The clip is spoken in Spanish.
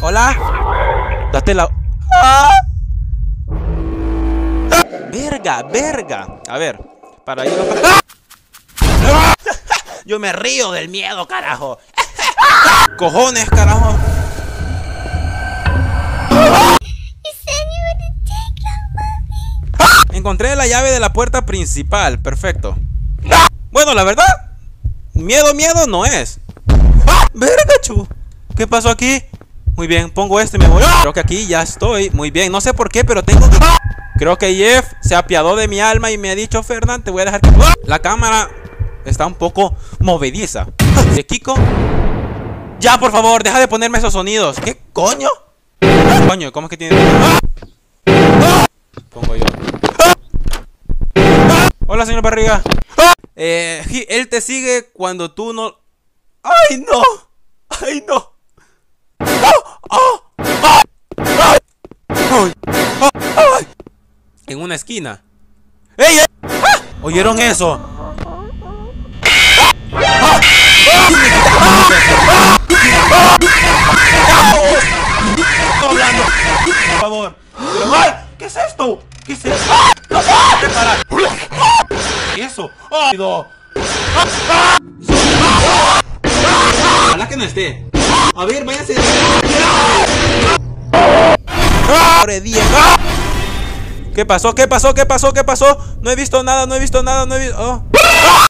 Hola. Date la. ¡Ah! Verga, verga. A ver, para ir. ¡Ah! Yo me río del miedo, carajo. Cojones, carajo. Encontré la llave de la puerta principal. Perfecto. Bueno, la verdad, miedo, miedo no es. Verga, chu. ¿Qué pasó aquí? Muy bien, pongo esto y me voy. Creo que aquí ya estoy. Muy bien, no sé por qué, pero tengo que... Creo que Jeff se apiadó de mi alma y me ha dicho, Fernán, te voy a dejar que... La cámara está un poco movediza. ¿De Kiko? Ya, por favor, deja de ponerme esos sonidos. ¿Qué coño? Coño, ¿cómo es que tiene...? Pongo yo. Hola, señor Barriga. Eh, él te sigue cuando tú no... ¡Ay, no! ¡Ay, no! En una esquina. ¡Ey! ey! ¿Oyeron eso? Por favor. ¿Qué es esto? ¿Qué es esto? ¿Qué es eso? ¡Ay, no! Ojalá que no esté. A ver, váyase. ¿Qué pasó? ¿Qué pasó? ¿Qué pasó? ¿Qué pasó? No he visto nada, no he visto nada, no he visto.